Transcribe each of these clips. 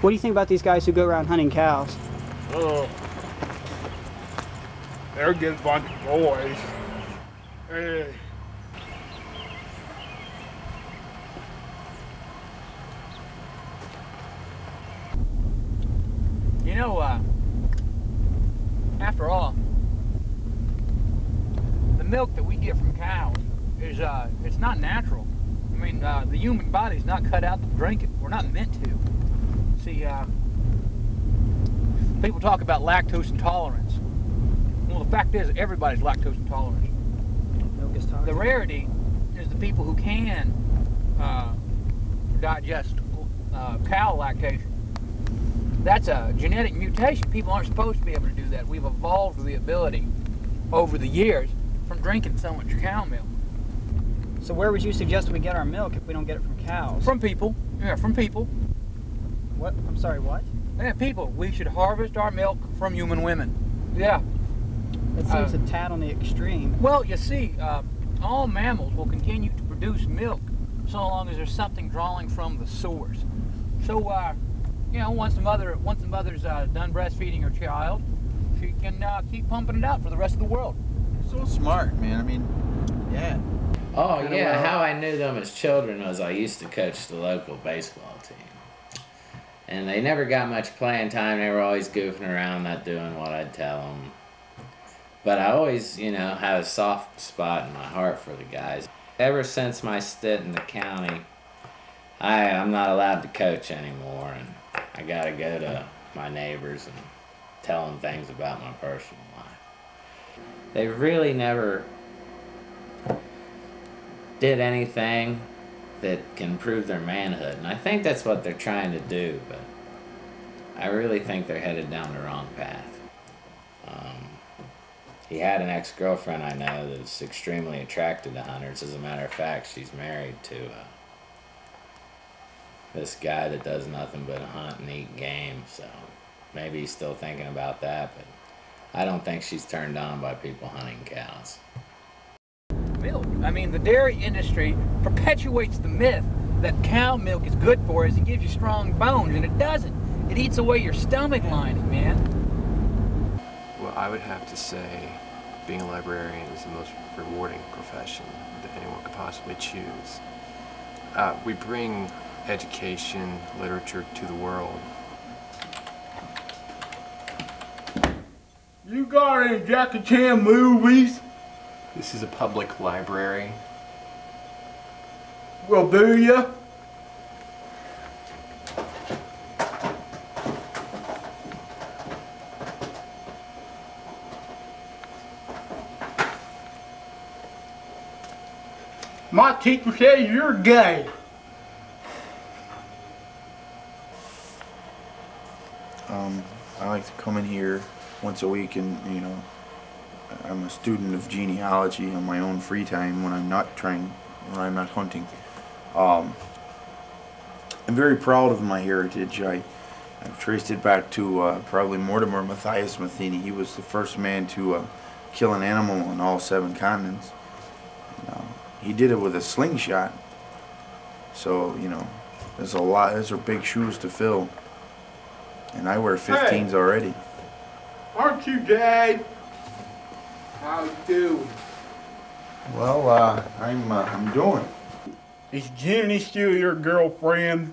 What do you think about these guys who go around hunting cows? Oh, they're a good bunch of boys. Hey. You know, uh, after all, the milk that we get from cows is, uh, it's not natural. I mean, uh, the human body's not cut out to drink it. We're not meant to. See, uh, people talk about lactose intolerance. Well, the fact is, everybody's lactose intolerant. Milk is toxic. The rarity is the people who can uh, digest uh, cow lactation. That's a genetic mutation. People aren't supposed to be able to do that. We've evolved the ability over the years from drinking so much cow milk. So where would you suggest we get our milk if we don't get it from cows? From people. Yeah, from people. What? I'm sorry, what? Yeah, people. We should harvest our milk from human women. Yeah. It seems Uh, a tad on the extreme. Well, you see, uh, all mammals will continue to produce milk so long as there's something drawing from the source. So, uh, you know, once the mother, once the mother's uh, done breastfeeding her child, she can uh, keep pumping it out for the rest of the world. So smart, man. I mean, yeah. Oh yeah, how I knew them as children was I used to coach the local baseball team. And they never got much playing time. They were always goofing around, not doing what I'd tell them. But I always, you know, had a soft spot in my heart for the guys. Ever since my stint in the county, I I'm not allowed to coach anymore, and I gotta go to my neighbors and tell them things about my personal life. They really never did anything that can prove their manhood. And I think that's what they're trying to do, but I really think they're headed down the wrong path. Um, he had an ex girlfriend I know that's extremely attracted to hunters. As a matter of fact, she's married to uh, this guy that does nothing but hunt and eat game, so maybe he's still thinking about that, but I don't think she's turned on by people hunting cows. Milk. I mean, the dairy industry perpetuates the myth that cow milk is good for us. It gives you strong bones, and it doesn't. It eats away your stomach lining, man. Well, I would have to say being a librarian is the most rewarding profession that anyone could possibly choose. Uh, we bring education, literature to the world. You got any Jackie Chan movies? This is a public library. Well, do ya? My teacher says you're gay. Um, I like to come in here once a week and, you know, I'm a student of genealogy on my own free time when I'm not trying, when I'm not hunting. Um, I'm very proud of my heritage. I, I've traced it back to uh, probably Mortimer Matthias Matheny. He was the first man to uh, kill an animal on all seven continents. Uh, he did it with a slingshot. So, you know, there's a lot, those are big shoes to fill. And I wear 15s already. Aren't you, Dad? How you doing? Well, uh, I'm, uh, I'm doing. Is Jenny still your girlfriend?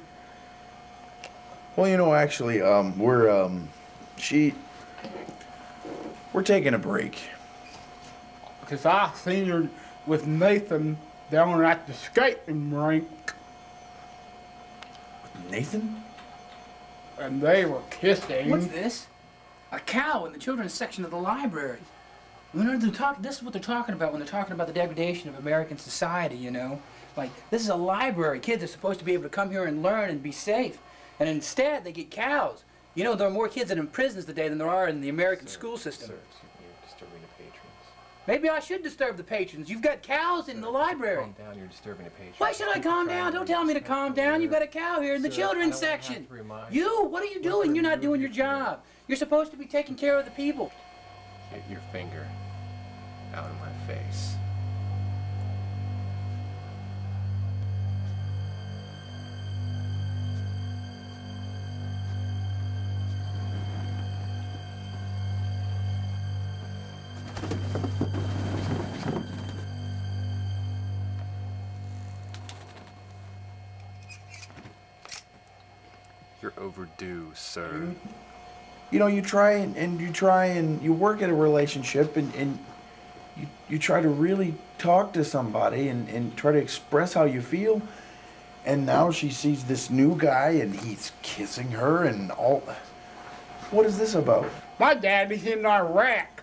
Well, you know, actually, um, we're, um, she, we're taking a break. Because I seen her with Nathan down at the skating rink, With Nathan? and they were kissing. What's this? A cow in the children's section of the library. When are they talk, this is what they're talking about when they're talking about the degradation of American society, you know? Like, this is a library. Kids are supposed to be able to come here and learn and be safe. And instead, they get cows. You know, there are more kids in prisons today than there are in the American school system. Sir, you're disturbing the patrons. Maybe I should disturb the patrons. You've got cows in the library. Calm down, you're disturbing the patrons. Why should I calm down? Don't tell me to calm down. You've got a cow here in the children's I don't have section. You, what are you doing? You're not doing your job. You're supposed to be taking care of the people. Get your finger out of my face. You're overdue, sir. You know you try and, and you try and you work at a relationship and, and you, you try to really talk to somebody and, and try to express how you feel. And now she sees this new guy and he's kissing her and all. What is this about? My daddy's in Iraq.